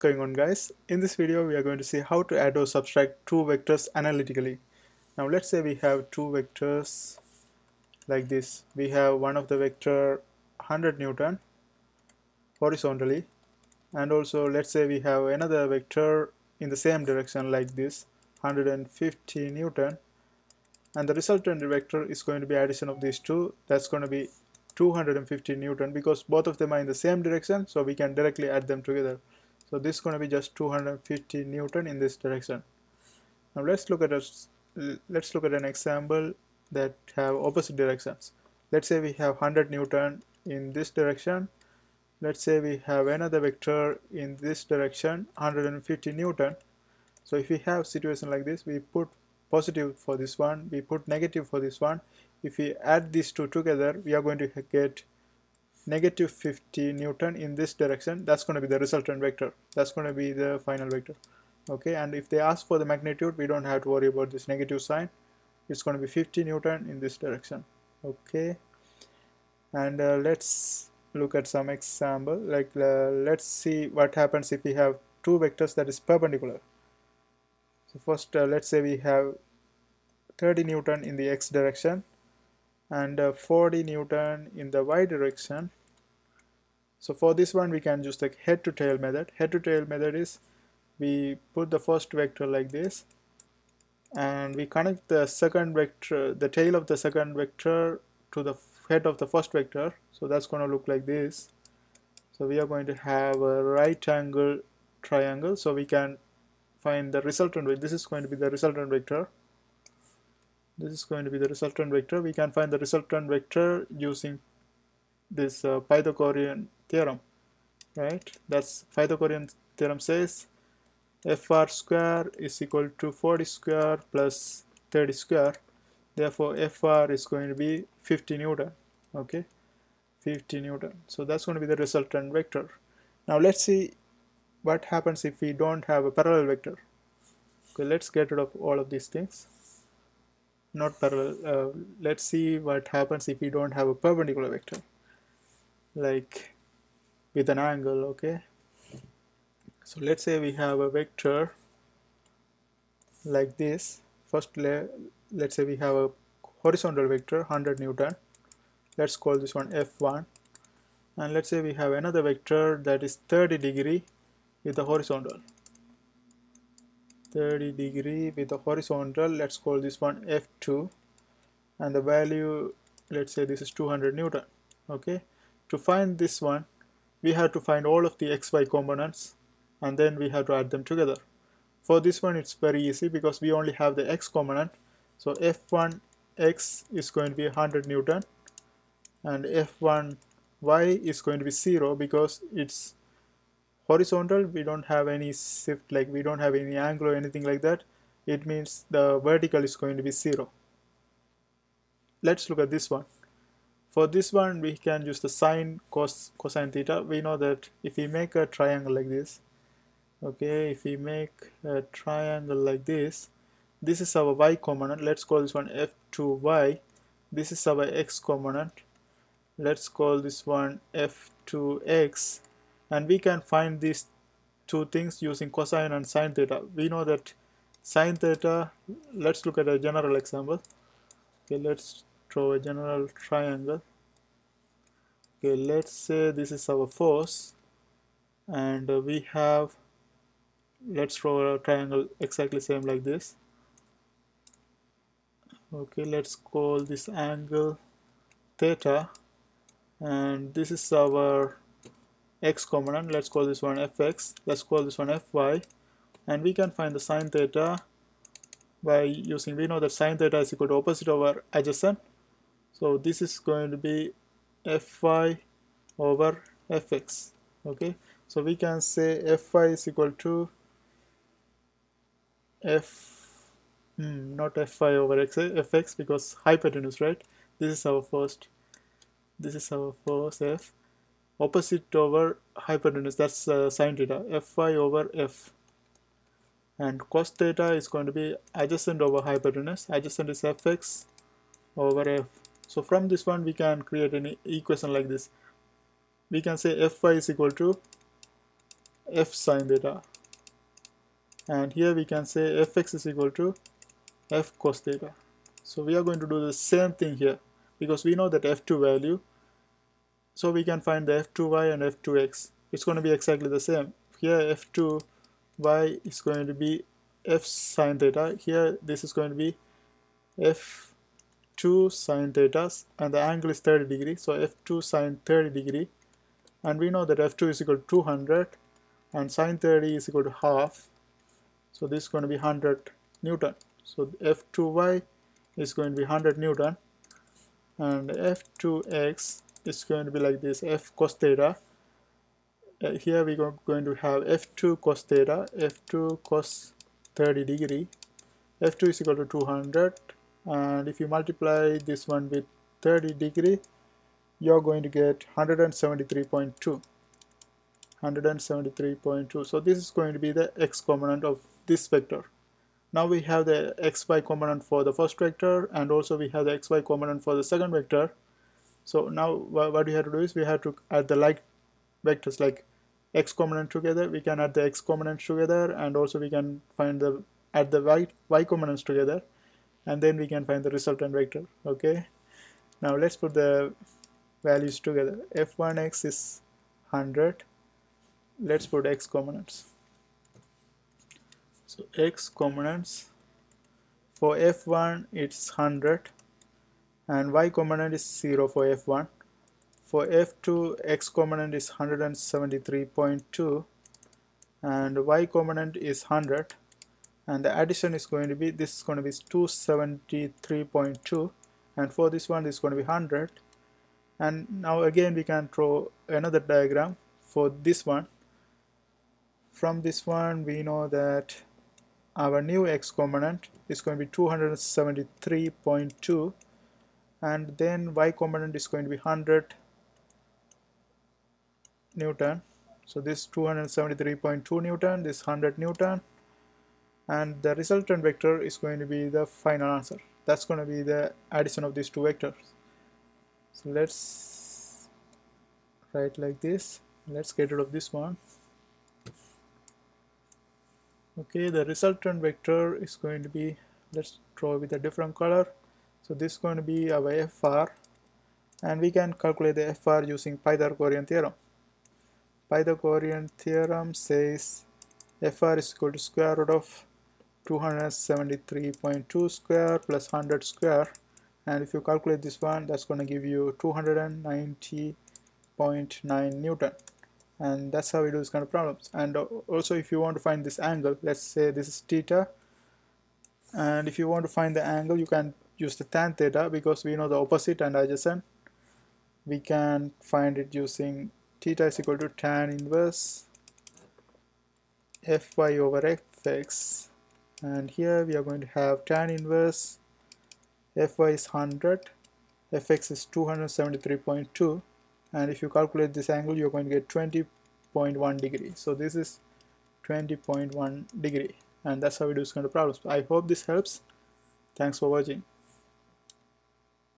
going on guys? In this video we are going to see how to add or subtract two vectors analytically. Now let's say we have two vectors like this. We have one of the vector 100 newton horizontally and also let's say we have another vector in the same direction like this 150 newton and the resultant vector is going to be addition of these two. That's going to be 250 newton because both of them are in the same direction so we can directly add them together so this is going to be just 250 newton in this direction. Now let's look at a let's look at an example that have opposite directions. Let's say we have 100 newton in this direction. Let's say we have another vector in this direction 150 newton. So if we have situation like this we put positive for this one we put negative for this one. If we add these two together we are going to get negative 50 newton in this direction that's going to be the resultant vector. That's going to be the final vector. Okay and if they ask for the magnitude we don't have to worry about this negative sign. It's going to be 50 newton in this direction. Okay and uh, let's look at some example. Like uh, let's see what happens if we have two vectors that is perpendicular. So first uh, let's say we have 30 newton in the x direction and uh, 40 newton in the y direction. So for this one we can use the head to tail method. Head to tail method is we put the first vector like this and we connect the second vector the tail of the second vector to the head of the first vector. So that's going to look like this. So we are going to have a right angle triangle. So we can find the resultant this is going to be the resultant vector this is going to be the resultant vector. We can find the resultant vector using this uh, Pythagorean theorem right? That's Pythagorean theorem says fr square is equal to 40 square plus 30 square. Therefore fr is going to be 50 newton okay? 50 newton. So that's going to be the resultant vector. Now let's see what happens if we don't have a parallel vector. Okay let's get rid of all of these things not parallel uh, let's see what happens if we don't have a perpendicular vector. Like with an angle okay? So let's say we have a vector like this. First let's say we have a horizontal vector 100 newton. Let's call this one f1 and let's say we have another vector that is 30 degree with the horizontal 30 degree with the horizontal let's call this one f2 and the value let's say this is 200 newton okay? To find this one we have to find all of the xy components and then we have to add them together. For this one it's very easy because we only have the x component. So f1 x is going to be 100 newton and f1 y is going to be 0 because it's horizontal we don't have any shift like we don't have any angle or anything like that. It means the vertical is going to be zero. Let's look at this one. For this one we can use the sine cos cosine theta. We know that if we make a triangle like this okay if we make a triangle like this this is our y component. Let's call this one f2y this is our x component. Let's call this one f2x and we can find these two things using cosine and sine theta. We know that sine theta let's look at a general example. Okay let's draw a general triangle. Okay let's say this is our force and uh, we have let's draw a triangle exactly same like this. Okay let's call this angle theta and this is our x component let's call this one fx let's call this one fy and we can find the sine theta by using we know that sine theta is equal to opposite over adjacent. So this is going to be fy over fx okay? So we can say fy is equal to f hmm, not fy over x, fx because hypotenuse right? This is our first this is our first f opposite over hypotenuse that's uh, sine theta fy over f. And cos theta is going to be adjacent over hypotenuse adjacent is fx over f. So from this one we can create an equation like this. We can say fy is equal to f sine theta. And here we can say fx is equal to f cos theta. So we are going to do the same thing here because we know that f2 value so we can find the f2y and f2x it's going to be exactly the same. Here f2y is going to be f sine theta. Here this is going to be f2 sine theta and the angle is 30 degree. So f2 sine 30 degree. And we know that f2 is equal to 200 and sine 30 is equal to half. So this is going to be 100 newton. So f2y is going to be 100 newton. And f2x is going to be like this f cos theta. Uh, here we are going to have f2 cos theta f2 cos 30 degree. F2 is equal to 200 and if you multiply this one with 30 degree you're going to get 173.2 173.2 so this is going to be the x component of this vector. Now we have the xy component for the first vector and also we have the xy component for the second vector so now what we have to do is we have to add the like vectors like x component together. We can add the x components together and also we can find the add the y, y components together and then we can find the resultant vector okay? Now let's put the values together. F1x is 100 let's put x components. So x components for f1 it's 100 and y component is 0 for f1 for f2 x component is 173.2 and y component is 100 and the addition is going to be this is going to be 273.2 and for this one this is going to be 100 and now again we can draw another diagram for this one. From this one we know that our new x component is going to be 273.2 and then y component is going to be 100 Newton. So this 273.2 Newton this 100 Newton. And the resultant vector is going to be the final answer. That's going to be the addition of these two vectors. So let's write like this. Let's get rid of this one. Okay the resultant vector is going to be let's draw with a different color so this is going to be our FR and we can calculate the FR using Pythagorean theorem. Pythagorean theorem says FR is equal to square root of 273.2 square plus 100 square and if you calculate this one that's going to give you 290.9 Newton. And that's how we do this kind of problems. And also if you want to find this angle let's say this is theta and if you want to find the angle you can use the tan theta because we know the opposite and adjacent. We can find it using theta is equal to tan inverse fy over fx. And here we are going to have tan inverse fy is 100 fx is 273.2 and if you calculate this angle you're going to get 20.1 degree. So this is 20.1 degree. And that's how we do this kind of problems. I hope this helps. Thanks for watching